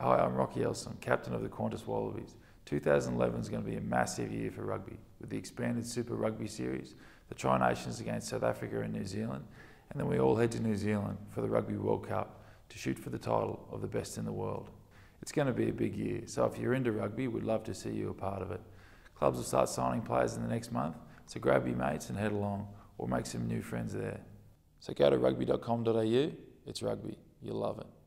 Hi, I'm Rocky Elsom, captain of the Qantas Wallabies. 2011 is going to be a massive year for rugby with the expanded Super Rugby Series, the Tri Nations against South Africa and New Zealand, and then we all head to New Zealand for the Rugby World Cup to shoot for the title of the best in the world. It's going to be a big year, so if you're into rugby, we'd love to see you a part of it. Clubs will start signing players in the next month, so grab your mates and head along or make some new friends there. So go to rugby.com.au, it's rugby, you'll love it.